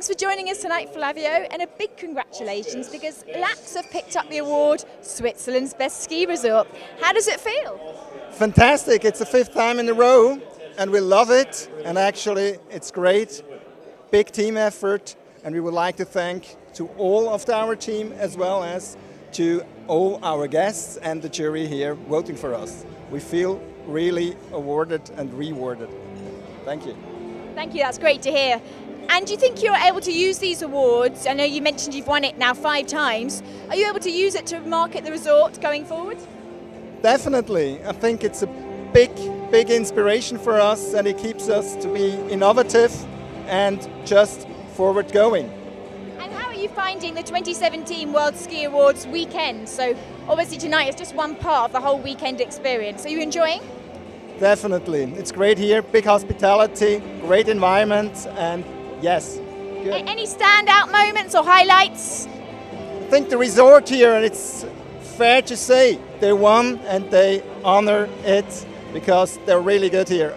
thanks for joining us tonight, Flavio, and a big congratulations because Laax have picked up the award Switzerland's Best Ski Resort. How does it feel? Fantastic. It's the fifth time in a row, and we love it. And actually, it's great. Big team effort, and we would like to thank to all of our team as well as to all our guests and the jury here voting for us. We feel really awarded and rewarded. Thank you. Thank you, that's great to hear. And do you think you're able to use these awards? I know you mentioned you've won it now five times. Are you able to use it to market the resort going forward? Definitely. I think it's a big, big inspiration for us and it keeps us to be innovative and just forward going. And how are you finding the 2017 World Ski Awards weekend? So obviously tonight is just one part of the whole weekend experience. Are you enjoying? Definitely. It's great here, big hospitality, great environment, and yes. Good. Any standout moments or highlights? I think the resort here, and it's fair to say, they won and they honor it because they're really good here.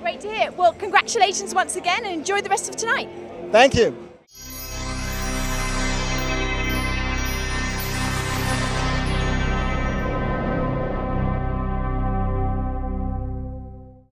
Great to hear. Well, congratulations once again and enjoy the rest of tonight. Thank you.